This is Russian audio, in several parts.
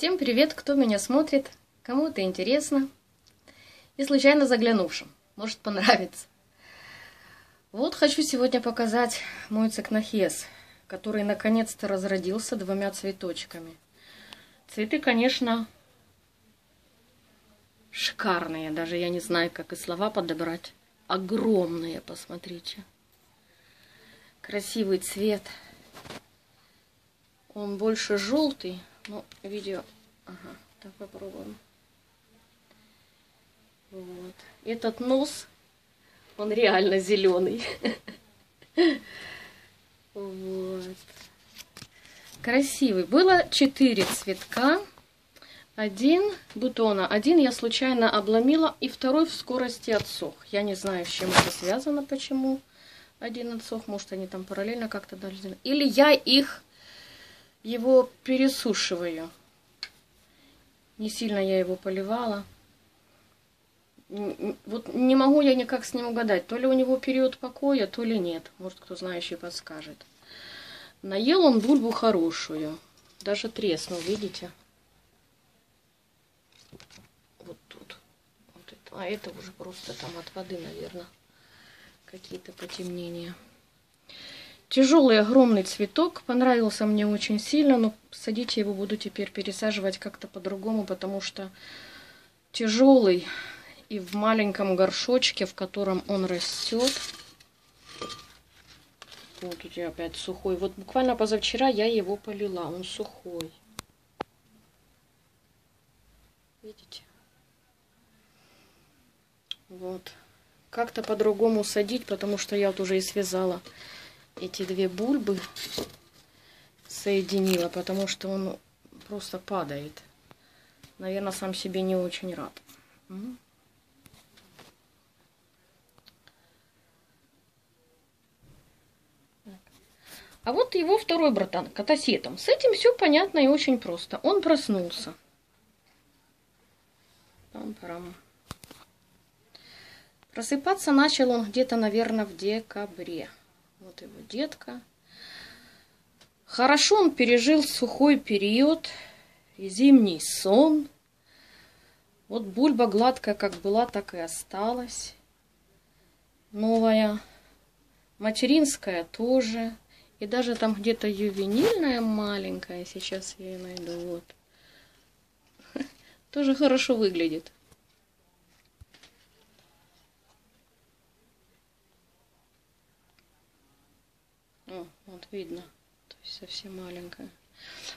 Всем привет, кто меня смотрит, кому это интересно и случайно заглянувшим, может понравится. Вот хочу сегодня показать мой цикнохез, который наконец-то разродился двумя цветочками. Цветы, конечно, шикарные, даже я не знаю, как и слова подобрать. Огромные, посмотрите. Красивый цвет. Он больше желтый, но видео... Ага, так попробуем. Вот. Этот нос, он реально зеленый. Вот. Красивый. Было четыре цветка. Один бутона. Один я случайно обломила, и второй в скорости отсох. Я не знаю, с чем это связано, почему один отсох. Может, они там параллельно как-то должны... Или я их, его пересушиваю. Не сильно я его поливала. Вот не могу я никак с ним угадать. То ли у него период покоя, то ли нет. Может, кто знающий подскажет. Наел он бульбу хорошую. Даже треснул, видите? Вот тут. Вот это. А это уже просто там от воды, наверное. Какие-то потемнения. Тяжелый огромный цветок. Понравился мне очень сильно, но садить его буду теперь пересаживать как-то по-другому, потому что тяжелый и в маленьком горшочке, в котором он растет. Вот у тебя опять сухой. Вот буквально позавчера я его полила, он сухой. Видите? Вот. Как-то по-другому садить, потому что я вот уже и связала эти две бульбы соединила, потому что он просто падает. Наверное, сам себе не очень рад. А вот его второй братан, катасетом. С этим все понятно и очень просто. Он проснулся. Просыпаться начал он где-то, наверное, в декабре. Вот его детка. Хорошо он пережил сухой период, и зимний сон. Вот бульба гладкая, как была, так и осталась. Новая. Материнская тоже. И даже там где-то ювенильная маленькая, сейчас я ее найду, вот. Тоже хорошо выглядит. Вот видно. То есть совсем маленькая.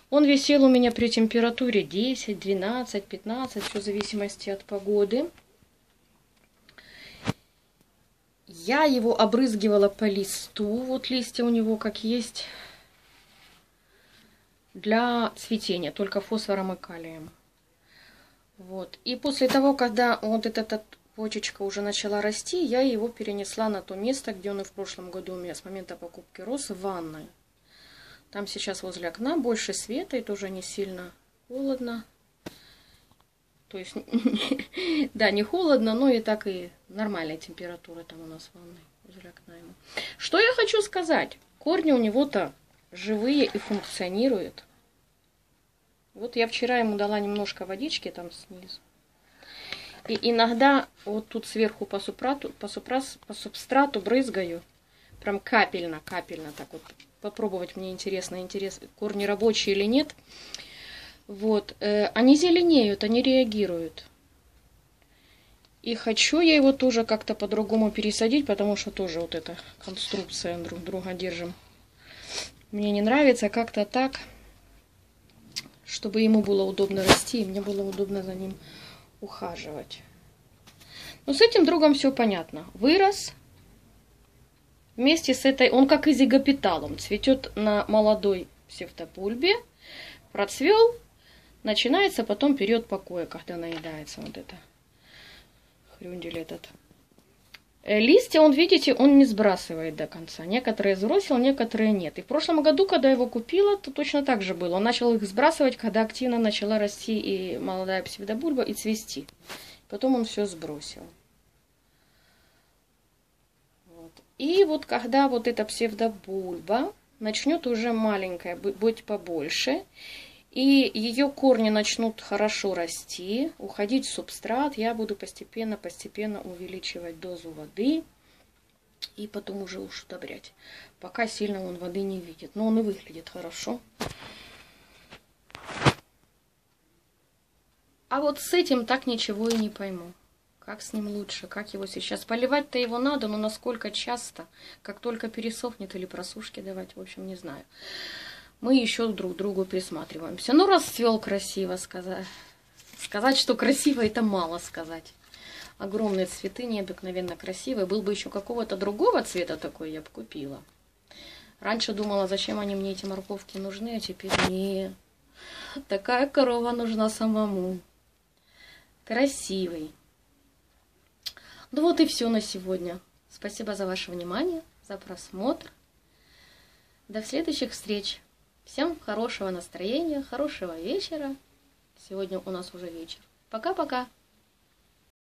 Он висел у меня при температуре 10, 12, 15, все в зависимости от погоды. Я его обрызгивала по листу. Вот листья у него как есть для цветения, только фосфором и калием. Вот. И после того, когда вот эта почечка уже начала расти, я его перенесла на то место, где он и в прошлом году у меня с момента покупки рос, в ванной. Там сейчас возле окна больше света, и тоже не сильно холодно. То есть, да, не холодно, но и так и нормальная температура там у нас в ванной возле окна ему. Что я хочу сказать? Корни у него-то живые и функционируют. Вот я вчера ему дала немножко водички там снизу. И иногда вот тут сверху по, супрату, по, супрас, по субстрату брызгаю. Прям капельно, капельно так вот. Попробовать мне интересно, интересно, корни рабочие или нет. Вот. Э, они зеленеют, они реагируют. И хочу я его тоже как-то по-другому пересадить, потому что тоже вот эта конструкция друг друга держим. Мне не нравится как-то так, чтобы ему было удобно расти, и мне было удобно за ним ухаживать. Но с этим другом все понятно. Вырос. Вместе с этой, он как изигопитал, он цветет на молодой псевдопульбе, процвел, начинается потом период покоя, когда наедается вот это хрюндель этот. Э, листья, он, видите, он не сбрасывает до конца. Некоторые сбросил, некоторые нет. И в прошлом году, когда его купила, то точно так же было. Он начал их сбрасывать, когда активно начала расти и молодая псевдобульба, и цвести. Потом он все сбросил. Вот. И вот когда вот эта псевдобульба начнет уже маленькая быть побольше, И ее корни начнут хорошо расти, уходить в субстрат. Я буду постепенно-постепенно увеличивать дозу воды и потом уже уж удобрять. Пока сильно он воды не видит. Но он и выглядит хорошо. А вот с этим так ничего и не пойму. Как с ним лучше, как его сейчас. Поливать-то его надо, но насколько часто, как только пересохнет или просушки давать, в общем, не знаю мы еще друг к другу присматриваемся. Ну, расцвел красиво, сказать. Сказать, что красиво, это мало сказать. Огромные цветы, необыкновенно красивые. Был бы еще какого-то другого цвета такой, я бы купила. Раньше думала, зачем они мне эти морковки нужны, а теперь не. Такая корова нужна самому. Красивый. Ну вот и все на сегодня. Спасибо за ваше внимание, за просмотр. До следующих встреч. Всем хорошего настроения, хорошего вечера. Сегодня у нас уже вечер. Пока-пока.